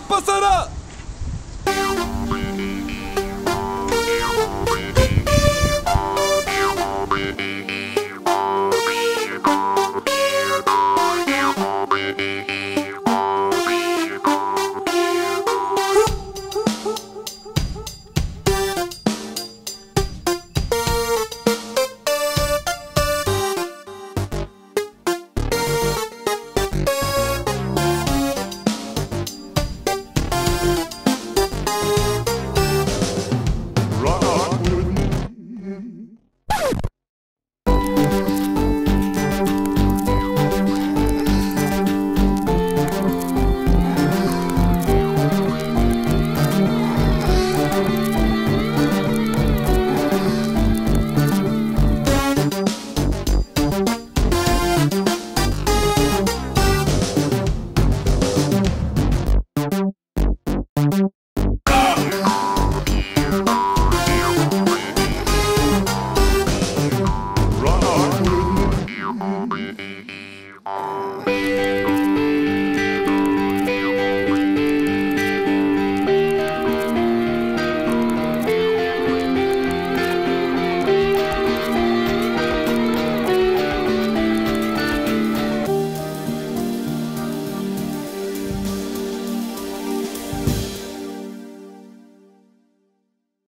passará, passará! Thank Run on.